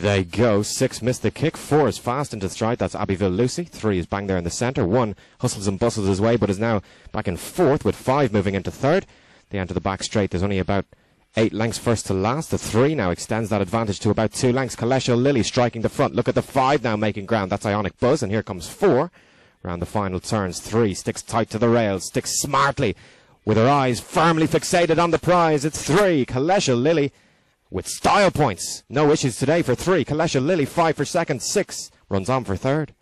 they go. Six missed the kick. Four is fast into stride. That's Abbeyville Lucy. Three is bang there in the centre. One hustles and bustles his way, but is now back in fourth with five moving into third. They enter the back straight. There's only about eight lengths first to last. The three now extends that advantage to about two lengths. Killeshil Lily striking the front. Look at the five now making ground. That's Ionic Buzz. And here comes four. Round the final turns. Three sticks tight to the rails. Sticks smartly with her eyes firmly fixated on the prize. It's three. Killeshil Lily with style points. No issues today for three. Killeshil Lily five for second. Six runs on for third.